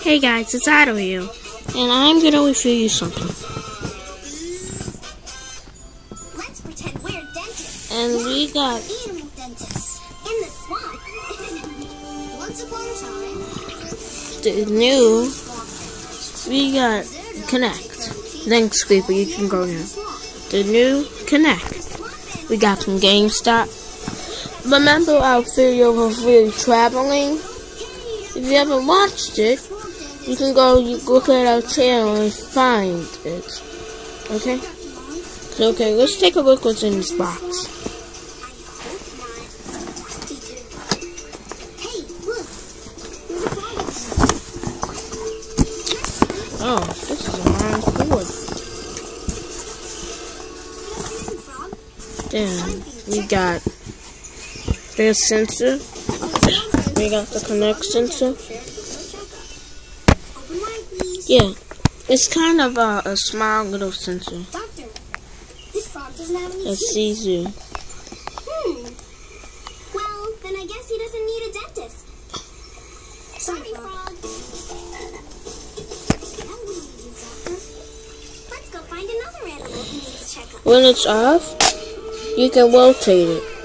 Hey guys, it's Idle here, and I'm gonna show you something. Let's pretend we're dentists. And we got Animal dentists in the swamp. Once upon a time, the new. We got Kinect. Thanks, Creeper. You can go now. The new Kinect. We got from GameStop. Remember our video of really traveling? If you haven't watched it, you can go you look at our channel and find it. Okay? So, okay, let's take a look what's in this box. Oh, this is a long cord. Then we got this sensor. We got the Kinect sensor. Open wide, please. Yeah, it's kind of a, a small little sensor. Doctor, this frog doesn't have any It sees you. Hmm. Well, then I guess he doesn't need a dentist. Sorry, frog. Now what do we do, doctor? Let's go find another animal who needs a checkup. When it's off, you can rotate it.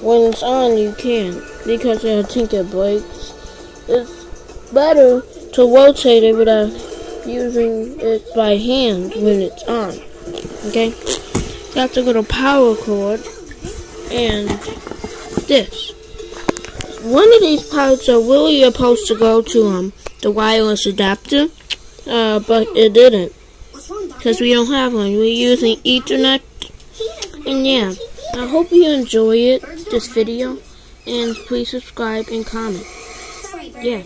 When it's on, you can't because I think it breaks. It's better to rotate it without using it by hand when it's on. Okay? Got the little power cord and this. One of these parts are really supposed to go to um the wireless adapter, uh, but it didn't because we don't have one. We're using Ethernet, and yeah. I hope you enjoy it, this video, and please subscribe and comment. Sorry, Yeah.